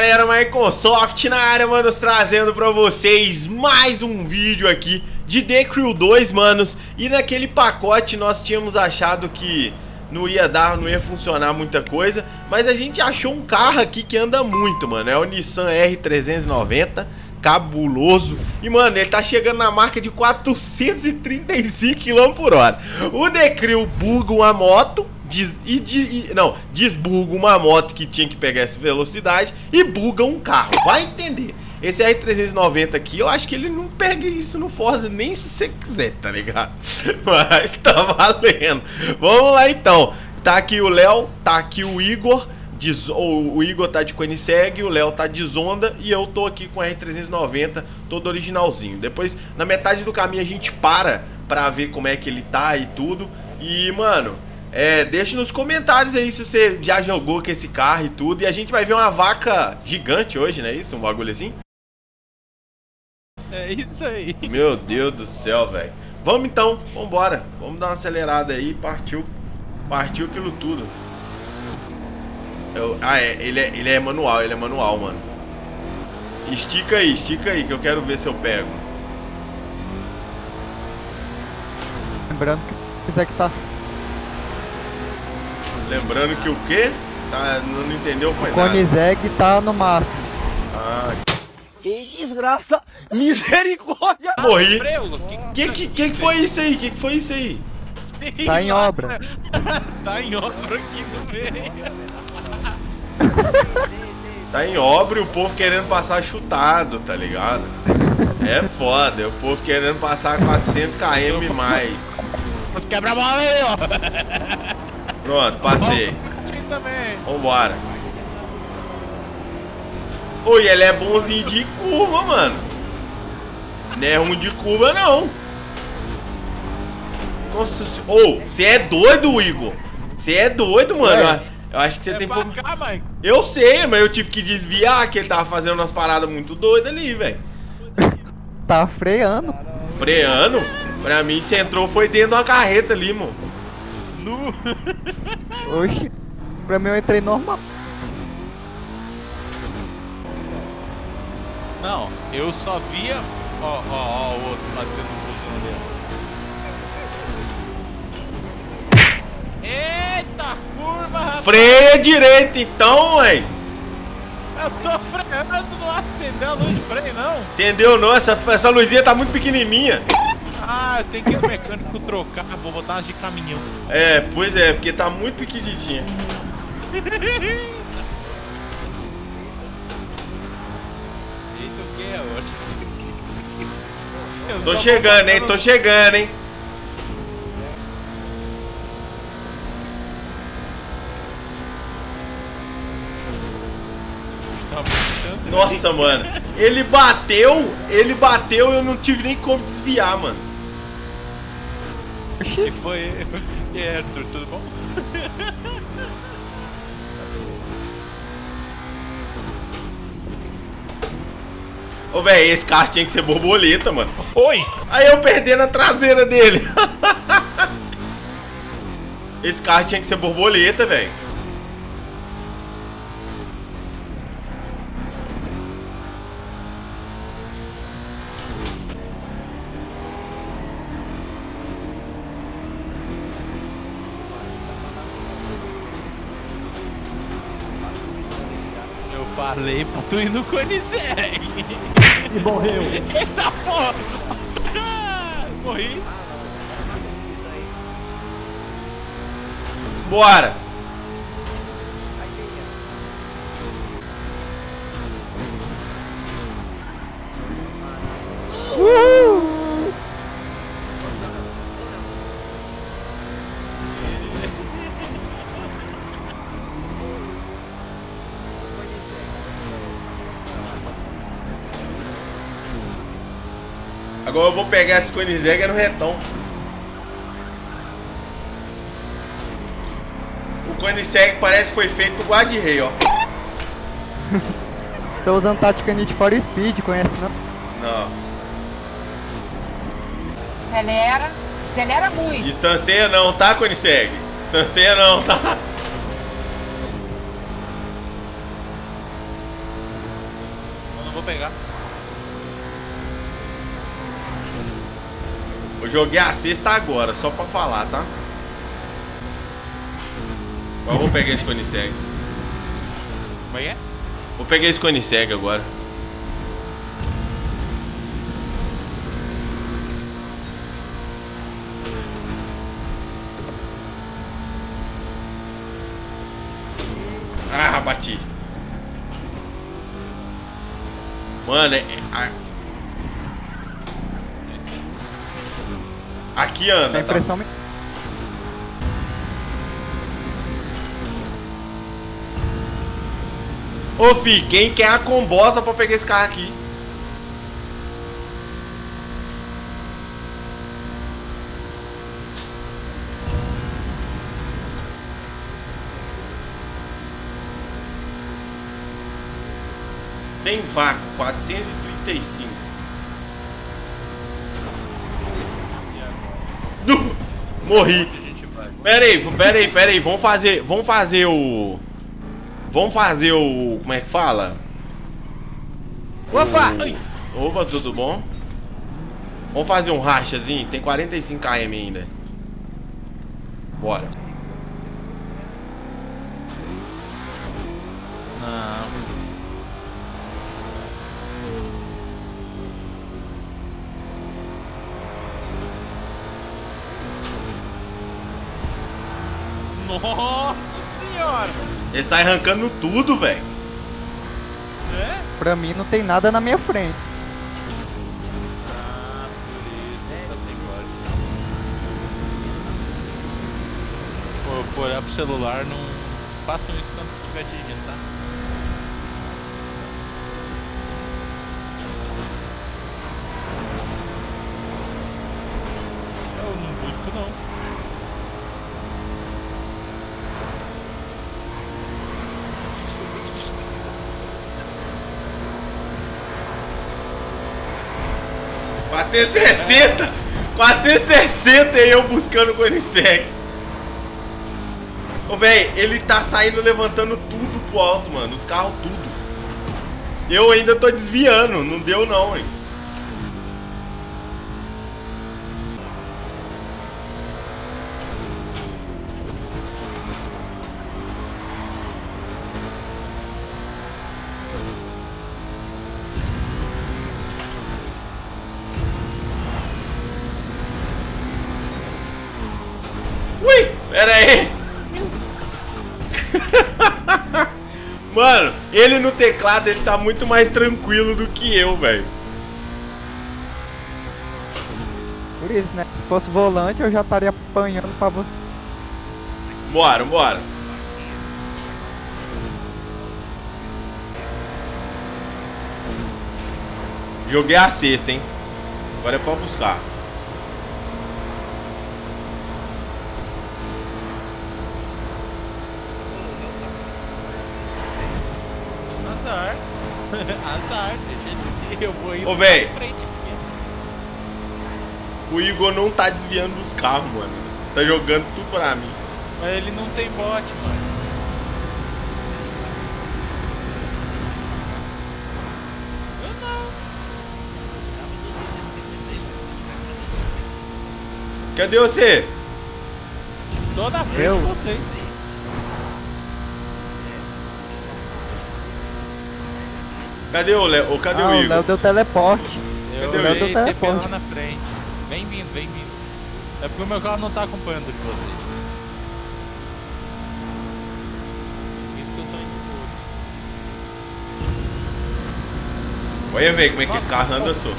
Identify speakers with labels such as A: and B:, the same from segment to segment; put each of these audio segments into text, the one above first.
A: galera, Microsoft na área, manos, trazendo pra vocês mais um vídeo aqui de The Crew 2, manos E naquele pacote nós tínhamos achado que não ia dar, não ia funcionar muita coisa Mas a gente achou um carro aqui que anda muito, mano É o Nissan R390 cabuloso. E, mano, ele tá chegando na marca de 435 km por hora. O Decrio buga uma moto Des, e, e, não, desbuga uma moto que tinha que pegar essa velocidade e buga um carro. Vai entender. Esse R390 aqui, eu acho que ele não pega isso no Forza nem se você quiser, tá ligado? Mas tá valendo. Vamos lá então. Tá aqui o Léo, tá aqui o Igor. o Igor tá de Koenigsegg, o Léo tá de Zonda e eu tô aqui com o R390, todo originalzinho. Depois, na metade do caminho, a gente para pra ver como é que ele tá e tudo. E, mano, é, deixe nos comentários aí se você já jogou com esse carro e tudo. E a gente vai ver uma vaca gigante hoje, não é isso? Um bagulho assim?
B: É isso aí.
A: Meu Deus do céu, velho. Vamos então, vambora. Vamos dar uma acelerada aí. Partiu. Partiu aquilo tudo. Eu, ah, é. Ele, é. ele é manual, ele é manual, mano. Estica aí, estica aí, que eu quero ver se eu pego.
C: Lembrando que isso aqui tá
A: Lembrando que o quê? Tá, não entendeu foi
C: o Koenigsegg tá no máximo.
A: Ah.
D: Que desgraça! Misericórdia!
A: Morri! Que que, que que foi isso aí? Que que foi isso aí?
C: Tá em obra.
B: tá em obra aqui no meio.
A: tá em obra e o povo querendo passar chutado, tá ligado? É foda, é o povo querendo passar 400 km mais.
B: Vamos quebrar a bola aí, ó.
A: Pronto, passei. Vambora. Oi, ele é bonzinho de curva, mano. Não é ruim de curva, não. Nossa senhora. Ô, você é doido, Igor. Você é doido, mano. É. Eu acho que você é tem pouco. Eu sei, mas eu tive que desviar, que ele tava fazendo umas paradas muito doidas ali, velho.
C: Tá freando.
A: Freando? Pra mim, você entrou foi dentro de uma carreta ali, mano
C: nu. Oxi, pra mim eu entrei normal.
B: Não, eu só via. Ó, ó, ó, o outro batendo no busão dele. Eita, curva, rapaz!
A: Freia direito então, ué!
B: Eu tô freando, não acendeu a luz de freio, não!
A: Entendeu não? Essa, essa luzinha tá muito pequenininha.
B: Ah, eu tenho que ir no mecânico trocar, vou botar umas de caminhão.
A: É, pois é, porque tá muito pequenininha.
B: É
A: hoje? Tô chegando, hein? Tô chegando, hein? Nossa, mano. Ele bateu, ele bateu e eu não tive nem como desviar, mano.
B: Que foi? E aí, Arthur, tudo bom?
A: Ô, velho, esse carro tinha que ser borboleta, mano.
B: Oi!
A: Aí eu perdendo a traseira dele. esse carro tinha que ser borboleta, velho.
B: Falei pra tu ir no Coniseg.
D: E morreu.
B: Eita porra. Morri.
A: Bora. Uh! Agora eu vou pegar essa Koenigsegg no retão. O Koenigsegg parece que foi feito pro guarda-rei, ó.
C: Tô usando tática Need for Speed, conhece não?
A: Não.
E: Acelera. Acelera muito.
A: Distancia não, tá, Koenigsegg? Distancia não, tá?
B: vou pegar.
A: Eu joguei a sexta agora, só pra falar, tá? Agora eu vou pegar esse cone cego.
B: Como é que é?
A: Vou pegar esse cone cego agora. Ah, bati. Mano, é, é- Aqui anda,
C: A
A: tá?
C: impressão me...
A: Ô, fi, quem quer a combosa pra pegar esse carro aqui? Tem vácuo, 435. Morri. Pera aí, pera aí, pera aí. Vamos fazer, vamos fazer o... Vamos fazer o... Como é que fala?
C: Opa!
A: O- Opa, tudo bom? Vamos fazer um rachazinho? Tem 45 km ainda. Bora.
B: Não. Nossa senhora!
A: Ele sai arrancando tudo, velho.
B: É?
C: Pra mim não tem nada na minha frente.
B: Ah, por isso, tá sem código. Pô, por olhar pro celular, não façam isso quando estiver dirigindo, tá?
A: 460! 460 e eu buscando o Conisec. Ô, velho, ele tá saindo levantando tudo pro alto, mano. Os carros, tudo. Eu ainda tô desviando. Não deu, não, hein. Mano, ele no teclado ele tá muito mais tranquilo do que eu, velho.
C: Por isso, né? Se fosse volante, eu já estaria apanhando pra você.
A: Bora, bora. Joguei a sexta, hein? Agora é pra buscar.
B: Azar. Azar, eu vou ir
A: Ô,
B: pra
A: véi.
B: frente aqui.
A: O Igor não tá desviando dos carros, mano. Tá jogando tudo pra mim.
B: Mas ele não tem bot, mano. Eu não.
A: Cadê você?
B: Tô na frente
C: Eu?
B: de vocês.
A: Cadê o Léo? Cadê
C: ah,
A: o
C: o
A: Igor?
C: Léo deu teleporte.
B: Eu
A: Cadê o
B: dei
C: Igor?
B: TP
C: Teleporte.
B: lá na frente. Vem vindo, vem vindo. É porque o meu carro não tá acompanhando de vocês. Isso que eu tô indo por.
A: Olha, velho, como é que
B: Nossa,
A: esse carro anda, só.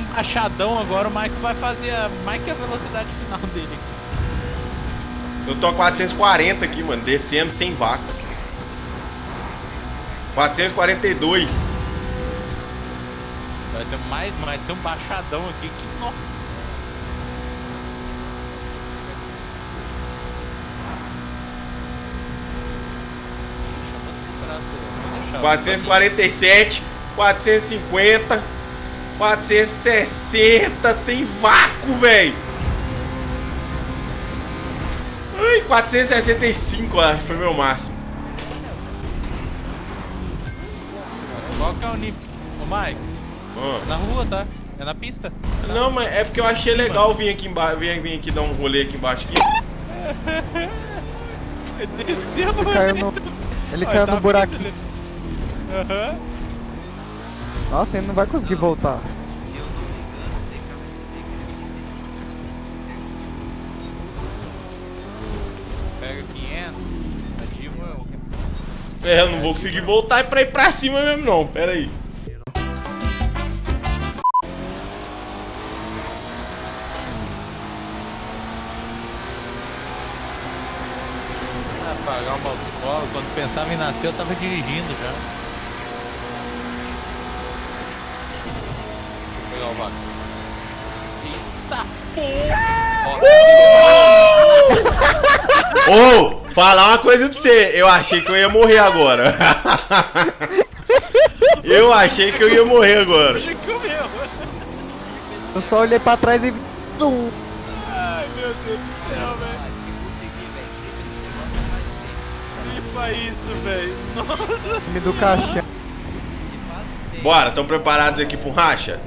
B: Um baixadão agora, o Mike vai fazer a. Mike é a velocidade final dele.
A: Eu tô a 440 aqui, mano, descendo sem vácuo. 442.
B: Vai ter mais, vai ter um baixadão aqui que. Nossa. Esse braço aí, vou deixar.
A: 447, 450, 460 sem vácuo, velho. Ai, 465, acho que foi meu máximo.
B: Qual que é o nível? Ô, Mike,
A: Ah.
B: na rua, tá? É na pista.
A: Não, mas é porque eu achei legal vir aqui embaixo, vir, vir aqui dar um rolê aqui embaixo aqui.
B: Desceu
C: Ele caiu no, ele caiu
B: tá
C: no buraquinho.
B: Aham.
C: Nossa, ele não vai conseguir voltar.
B: Pega 500. Ativa.
A: É, eu não vou conseguir voltar pra ir pra cima mesmo não, pera aí.
B: Pagar uma autoescola. Quando pensava em nascer, eu tava dirigindo já. Vou pegar o vaca. Eita porra!
A: Ô, falar uma coisa pra você, eu achei que eu ia morrer agora. eu achei que eu ia morrer agora.
B: Eu
C: só olhei pra trás e.
B: Ai meu Deus do céu, velho. Limpa isso, velho. Nossa.
C: Me do caixão.
A: Bora, estão preparados aqui pro racha?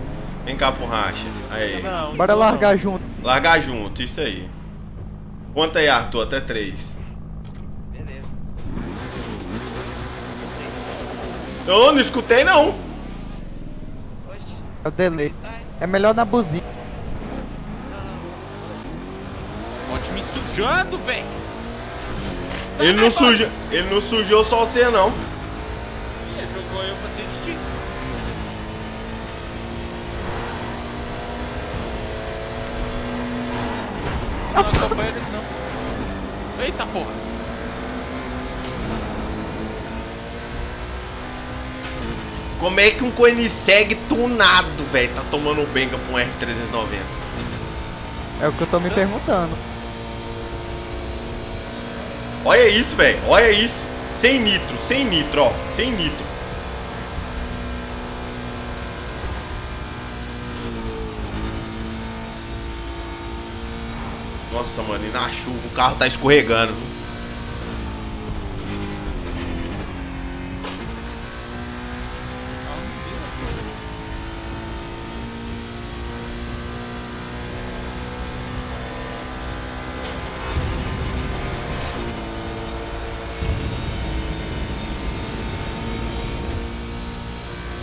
A: Vem cá pro racha. Aí.
B: Não,
C: Bora
B: não,
C: largar junto.
A: Largar junto, isso aí. Conta aí, Arthur, até três.
F: Beleza.
A: Eu não escutei não.
C: É o delay. É melhor na buzina.
B: Pode me sujando, velho.
A: Ele não suja, ele não sujou só você não.
B: Ih, Jogou eu pra ser de ti. Não acompanha eles não. Eita porra.
A: Como é que um Koenigsegg tunado, velho, tá tomando benga pra um R390?
C: É o que eu tô me perguntando.
A: Olha isso, velho, olha isso. Sem nitro, sem nitro, ó, sem nitro. Nossa, mano, e na chuva o carro tá escorregando.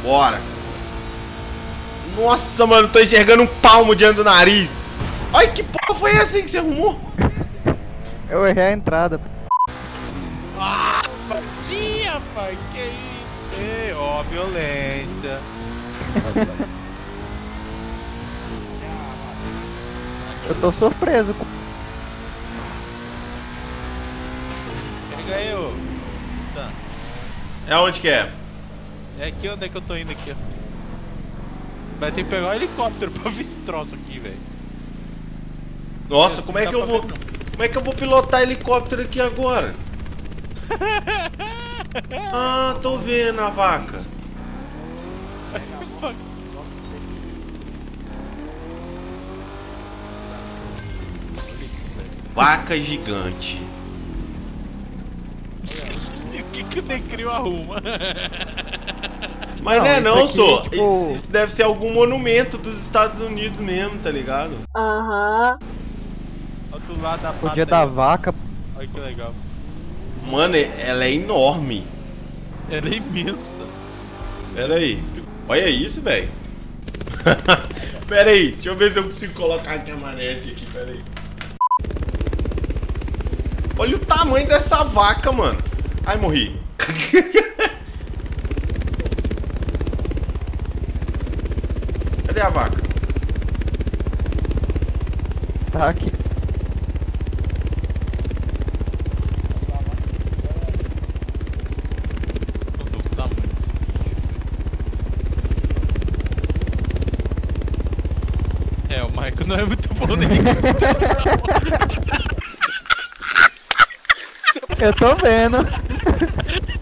A: Bora. Nossa, mano, tô enxergando um palmo diante do nariz. Olha que porra foi essa aí que você arrumou?
C: Eu errei a entrada.
B: Ah, patinha, pai. Que isso? Ei, ó, violência.
C: Eu tô surpreso. com-
B: Pega aí, ô.
A: É onde que é?
B: É aqui onde é que eu tô indo aqui, ó. Vai ter que pegar um helicóptero pra ver esse troço aqui, velho.
A: Nossa,
B: Esse
A: como é que eu vou. Como é que eu vou pilotar helicóptero aqui agora? Ah, tô vendo a vaca. Vaca gigante.
B: Que que o Necrio arruma?
A: Mas
C: Não,
A: não, é
C: isso
A: não,
C: aqui,
A: sou.
C: tipo-
A: Isso, isso deve ser algum monumento dos Estados Unidos mesmo, tá ligado?
B: Outro lado da
C: O dia da vaca.
B: Olha que legal.
A: Mano, ela é enorme.
B: Ela é imensa.
A: Pera aí. Olha isso, velho. Pera aí, deixa eu ver se eu consigo colocar aqui a manete aqui, pera aí. Olha o tamanho dessa vaca, mano. Ai, morri. Cadê a vaca?
C: Tá aqui.
B: É, o Michael não é muito bom nem.
C: Eu tô vendo.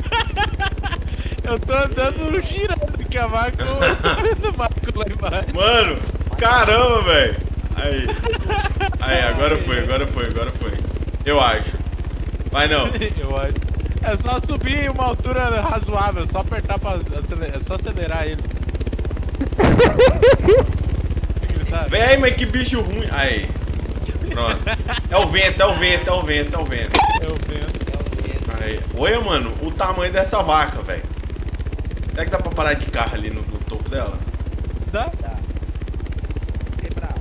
B: Eu tô andando girando que a vaca eu tô vendo o Michael lá embaixo.
A: Mano, caramba, velho. Aí. Aí, agora foi, agora foi, agora foi. Eu acho. Vai não.
B: Eu acho. É só subir uma altura razoável, só apertar pra acelerar, é só acelerar ele.
A: Véi, mas que bicho ruim. Aí. Pronto. É o vento, é o vento, é o vento, é o vento.
B: Eu vendo.
A: Aí. Olha, mano, o tamanho dessa vaca, velho. Será que dá pra parar de carro ali no, no topo dela?
B: Dá?
F: Tem braço.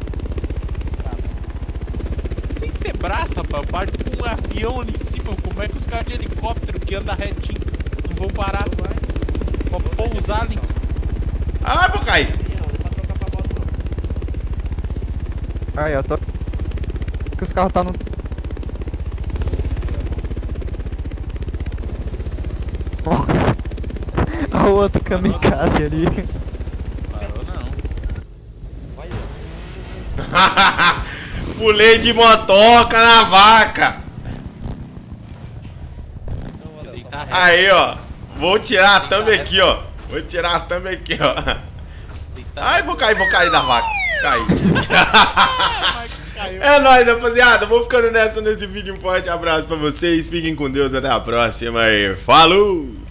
B: Tem que ser braço, rapaz. Parte com um avião ali em cima. Como é que os caras de helicóptero que andam retinho não vão parar? Pra pousar ali.
A: Ah, vou cair.
F: Dá.
C: Aí, ó, tô... Que os carros tá no... Nossa. Olha o outro kamikaze ali.
B: Parou não.
A: Pulei de motoca na vaca. Aí, ó. Vou tirar a thumb aqui, ó. Vou tirar a thumb aqui, ó. Ai, vou cair, vou cair da vaca. Caí. É nóis, rapaziada. Vou ficando nessa nesse vídeo. Um forte abraço pra vocês. Fiquem com Deus. Até a próxima. E falou!